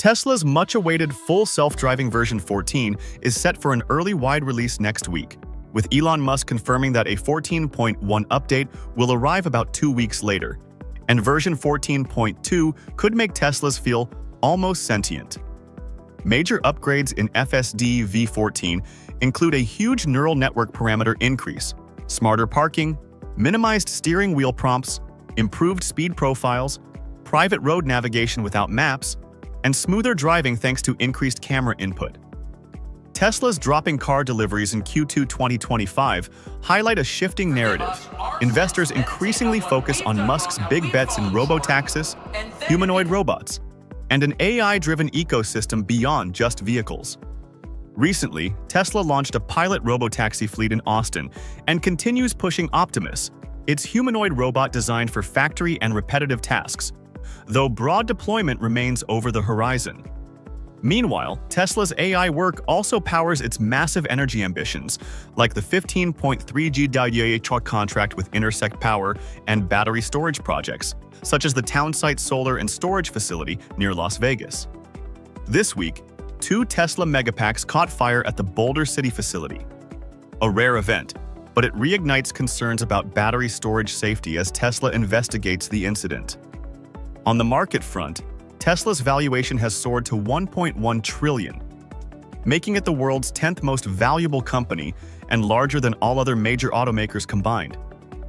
Tesla's much-awaited full self-driving version 14 is set for an early wide release next week, with Elon Musk confirming that a 14.1 update will arrive about two weeks later, and version 14.2 could make Teslas feel almost sentient. Major upgrades in FSD V14 include a huge neural network parameter increase, smarter parking, minimized steering wheel prompts, improved speed profiles, private road navigation without maps, and smoother driving thanks to increased camera input. Tesla's dropping car deliveries in Q2 2025 highlight a shifting narrative. Investors increasingly focus on Musk's big bets in robotaxis, humanoid robots, and an AI-driven ecosystem beyond just vehicles. Recently, Tesla launched a pilot robotaxi fleet in Austin and continues pushing Optimus, its humanoid robot designed for factory and repetitive tasks, though broad deployment remains over the horizon. Meanwhile, Tesla's AI work also powers its massive energy ambitions, like the 15.3 GWh contract with Intersect Power and battery storage projects, such as the Townsite Solar and Storage Facility near Las Vegas. This week, two Tesla Megapacks caught fire at the Boulder City facility. A rare event, but it reignites concerns about battery storage safety as Tesla investigates the incident. On the market front, Tesla's valuation has soared to 1.1 trillion, making it the world's 10th most valuable company and larger than all other major automakers combined,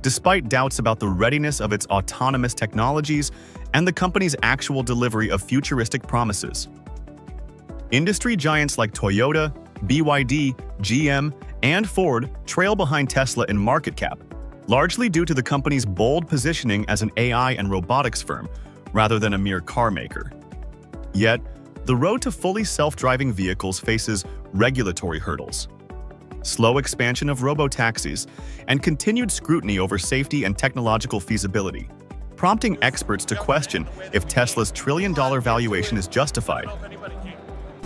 despite doubts about the readiness of its autonomous technologies and the company's actual delivery of futuristic promises. Industry giants like Toyota, BYD, GM, and Ford trail behind Tesla in market cap, largely due to the company's bold positioning as an AI and robotics firm, rather than a mere car maker. Yet, the road to fully self-driving vehicles faces regulatory hurdles. Slow expansion of robo-taxis and continued scrutiny over safety and technological feasibility, prompting experts to question if Tesla's trillion-dollar valuation is justified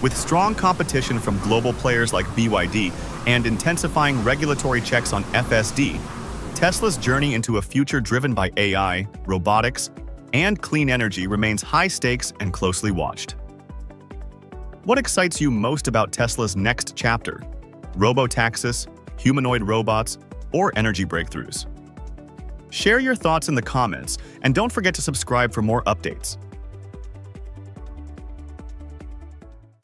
with strong competition from global players like BYD and intensifying regulatory checks on FSD, Tesla's journey into a future driven by AI, robotics, and clean energy remains high stakes and closely watched. What excites you most about Tesla's next chapter? Robotaxis, humanoid robots, or energy breakthroughs? Share your thoughts in the comments and don't forget to subscribe for more updates.